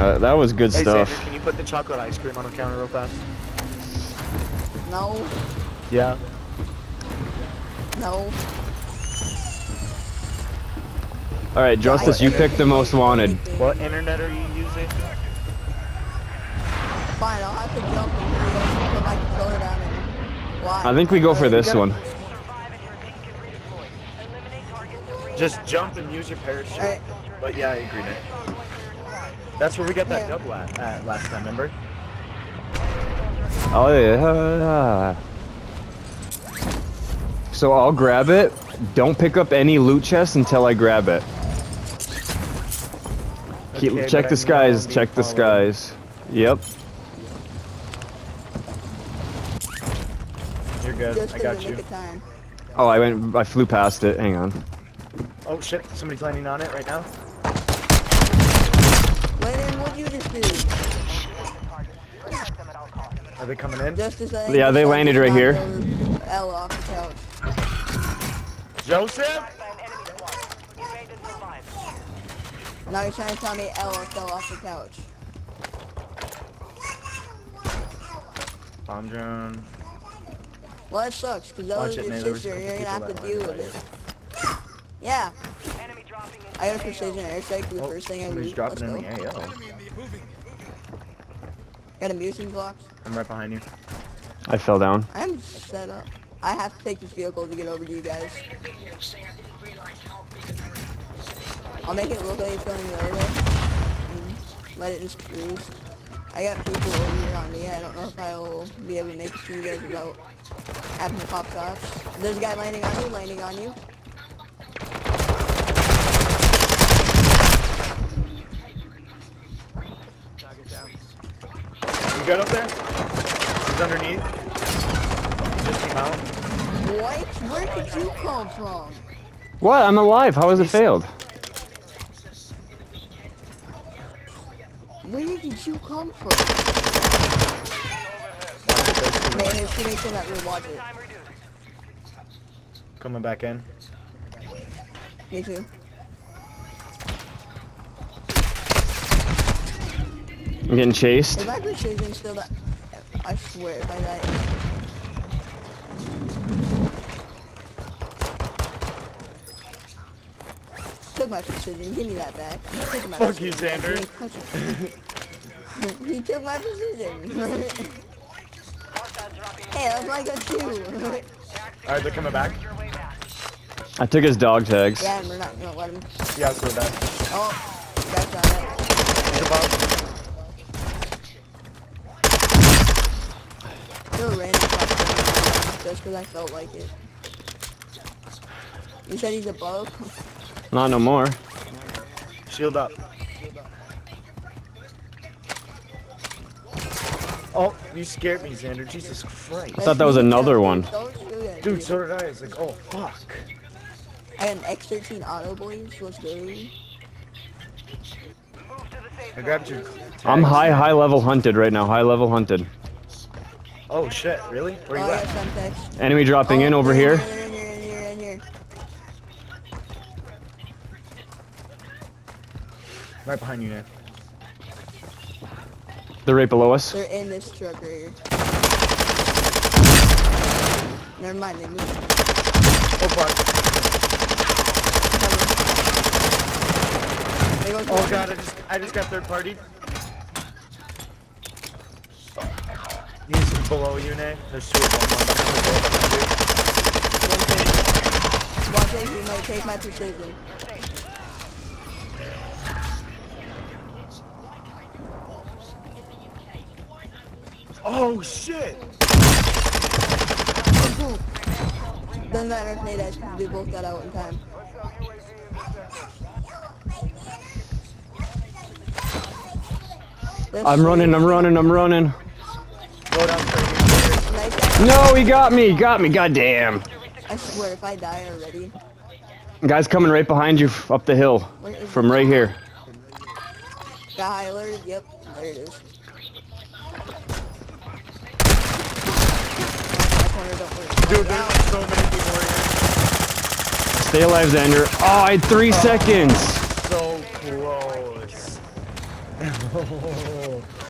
Uh, that was good Hey, stuff. Xander, can you put the chocolate ice cream on the counter real fast? No, Yeah. no. All right, Justice, you picked the most wanted. What internet are you using? Fine, I'll have to jump and hurry up and put down and why? I think we go for this one. Just jump and use your parachute. Alright. But yeah, I agree, Nick. That's where we got that Yeah. dub last, uh, last time, remember? Oh yeah. So I'll grab it. Don't pick up any loot chests until I grab it. Keep, Okay, check the skies. Check the skies. Yep. You're good. Just I got you. nick of time. Oh, I went. I flew past it. Hang on. Oh shit, somebody's landing on it right now. Lennon, what'd you just do? Are they coming in? Just as I Yeah, they landed right here. over L off the couch. Joseph? Now you're trying to tell me Ella fell off the couch. Bomb drone. Well, that sucks, because Watch Ella's it, your man, there was sister, you're gonna have to deal with it. Yeah. I got a precision airstrike for the Oh, first thing I somebody's loot. dropping Let's in go. the AO. Got a mucin blocks. I'm right behind you. I fell down. I'm set up. I have to take this vehicle to get over to you guys. I'll make it look like it's going the other way. Mm-hmm. Let it just cruise. I got people over here on me. I don't know if I'll be able to make it to you guys without having to pop shots. There's a guy landing on you, landing on you. You good up there? He's underneath. He just came out. What? Where did you come from? What? I'm alive. How has it failed? Where did you come from? Man, his teammates in that room, watch it. Coming back in. Me too. I'm getting chased. If my precision still that, I swear if I die. Took my precision, give me that back. He took my Fuck you. Xander. he took my precision. hey, that's like a two. Alright, they're coming back. I took his dog tags. yeah, and we're not gonna let him. Yeah, so that. Oh, that's on it. He's above. Threw a random shot just because I felt like it. You said he's above? Not no more. Shield up. Oh, you scared me, Xander. Jesus Christ. I thought that was another one. Don't shoot at Dude, me. so did I. It's like, oh, fuck. I got an X13 auto boys. Let's go. I grabbed your. I'm high, high level hunted right now. High level hunted. Oh, shit. Really? Where oh, you I at? got. Enemy dropping in Oh, over here. In here, here, here. Right behind you, man. They're right below us. They're in this truck right here. Never mind, they moved. Oh, fuck. Oh, God. I just, I just got third party. He's below you, Nate. There's two of them. One behind the door behind you. Watch it, you might take my precision. Oh, shit. Doesn't matter if Nate has, we both got out in time. Let's I'm running. I'm running. I'm running. Go down straight. Nice guy. No, he got me. Got me. God damn. I swear, if I die already, Guy's coming right behind you up the hill. From right here. got high alert. Yep, there it is. My corner don't work. Dude, there's so many people right here. Stay alive, Xander. Oh, I had three seconds. So close. Oh.